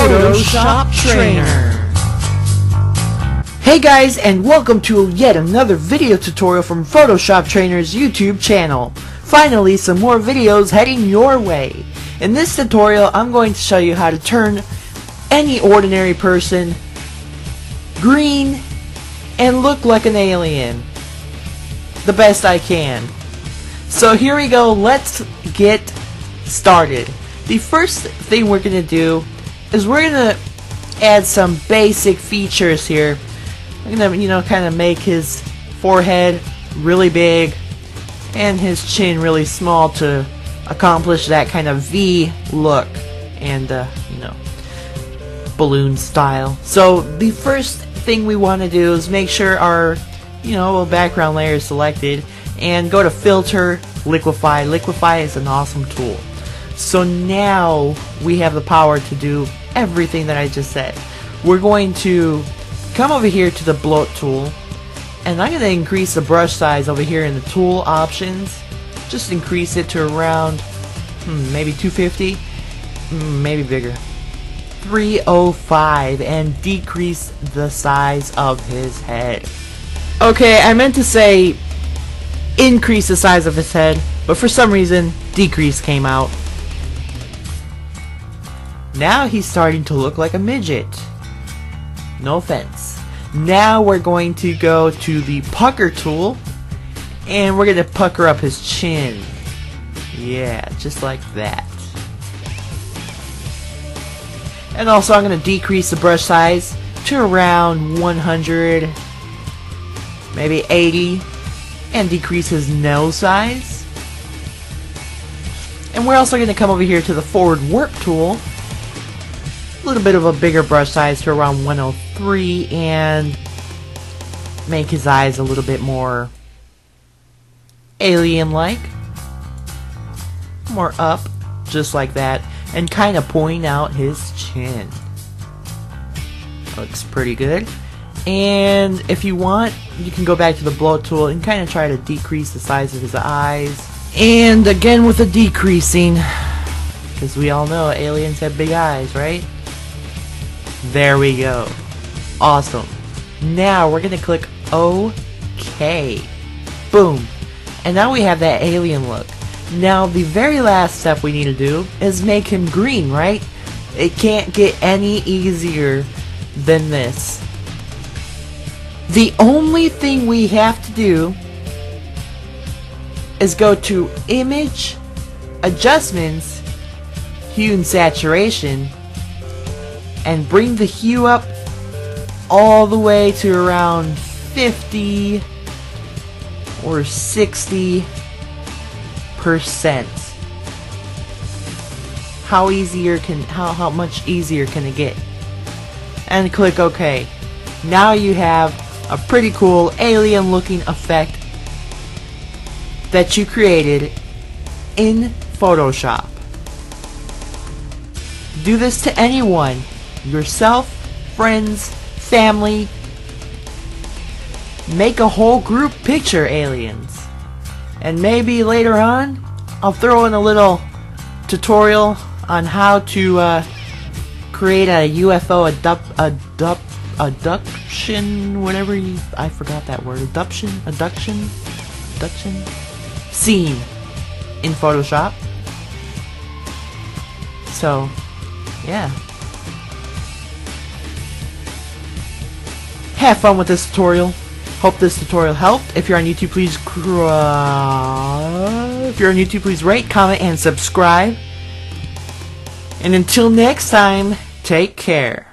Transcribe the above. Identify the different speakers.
Speaker 1: Photoshop Trainer.
Speaker 2: Hey guys and welcome to yet another video tutorial from Photoshop Trainer's YouTube channel. Finally some more videos heading your way. In this tutorial I'm going to show you how to turn any ordinary person green and look like an alien. The best I can. So here we go, let's get started. The first thing we're going to do is we're to add some basic features here. I'm to, you know, kind of make his forehead really big and his chin really small to accomplish that kind of V look and, uh, you know, balloon style. So the first thing we want to do is make sure our, you know, background layer is selected and go to filter, liquify. Liquify is an awesome tool. So now we have the power to do everything that I just said. We're going to come over here to the bloat tool and I'm going to increase the brush size over here in the tool options. Just increase it to around hmm, maybe 250, hmm, maybe bigger. 305 and decrease the size of his head. Okay, I meant to say increase the size of his head, but for some reason decrease came out. Now he's starting to look like a midget. No offense. Now we're going to go to the pucker tool and we're going to pucker up his chin. Yeah, just like that. And also I'm going to decrease the brush size to around 100, maybe 80, and decrease his nose size. And we're also going to come over here to the forward warp tool, a little bit of a bigger brush size to around 103, and make his eyes a little bit more alien-like. More up, just like that and kind of point out his chin. Looks pretty good. And if you want, you can go back to the bloat tool and kind of try to decrease the size of his eyes. And again with the decreasing, because we all know aliens have big eyes, right? There we go. Awesome. Now we're going to click OK. Boom. And now we have that alien look. Now, the very last step we need to do is make him green, right? It can't get any easier than this. The only thing we have to do is go to Image, Adjustments, Hue and Saturation, and bring the hue up all the way to around 50 or 60 percent. How easier can how how much easier can it get? And click OK. Now you have a pretty cool alien looking effect that you created in Photoshop. Do this to anyone, yourself, friends, family. Make a whole group picture aliens. And maybe later on, I'll throw in a little tutorial on how to uh, create a UFO abduct, abduct, abduction, whatever you, I forgot that word, abduction, abduction, abduction, scene in Photoshop. So, yeah. Have fun with this tutorial. Hope this tutorial helped. If you're on YouTube, please if you're on YouTube, please rate, comment, and subscribe. And until next time, take care.